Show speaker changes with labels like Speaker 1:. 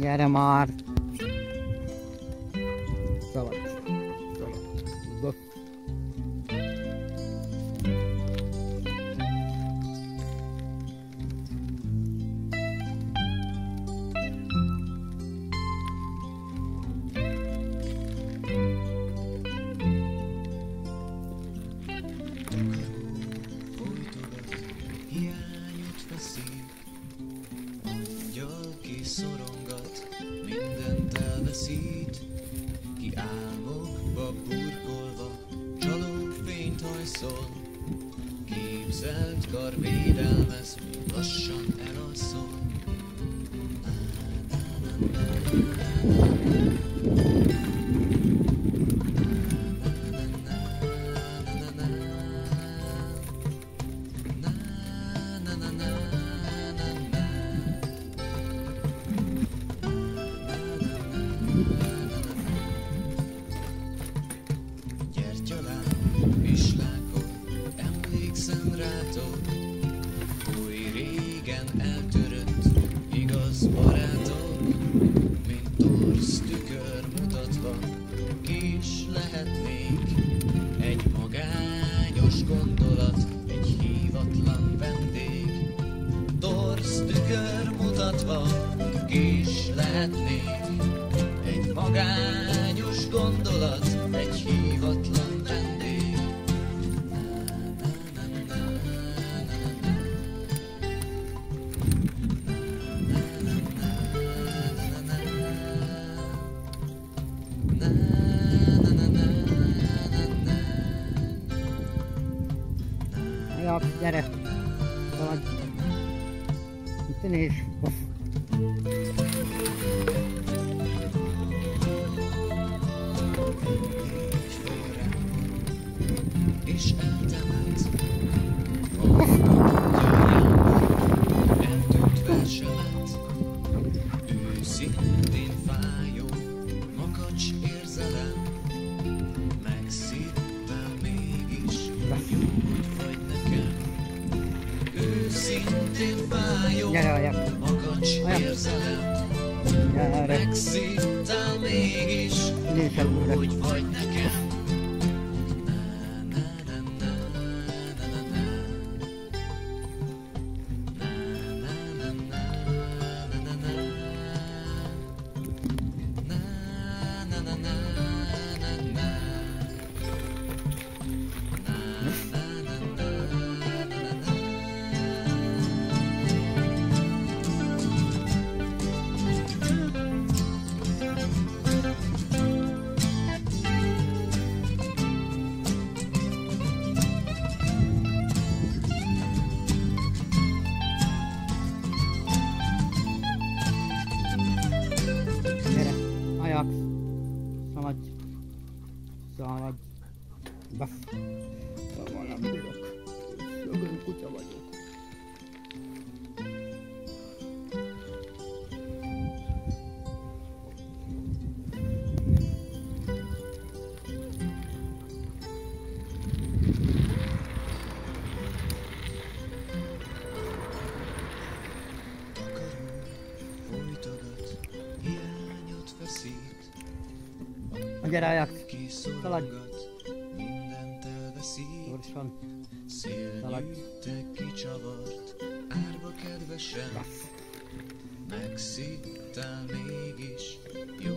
Speaker 1: Get him off. So, so, look. Elveszít. Ki álmokba burkolva, csaló fényt hajszol. Képzelt kar védelmez, lassan elalszol. Gyertyalám, pislákok, emlékszem rátok, oly régen eltörött, igaz barátok, mint torz tükör mutatva, ki is lehetnék, egy magányos gondolat, egy hívatlan vendég, torz tükör mutatva, ki is lehetnék, egy magányos gondolat, egy hívatlan
Speaker 2: Ajak, gyere! Szabad. Itt is. Gyere, Ajak.
Speaker 1: érzelem,
Speaker 2: Gyere!
Speaker 1: megszívtál mégis, hogy vagy nekem.
Speaker 2: Ajak! Szaladj! Szaladj! Basz!
Speaker 1: Kiszorongat, mindent elveszít.
Speaker 2: Gyorsan!
Speaker 1: Szélnyűte kicsavart, árva kedvesen,
Speaker 2: Basz!
Speaker 1: megszívtál mégis, jó,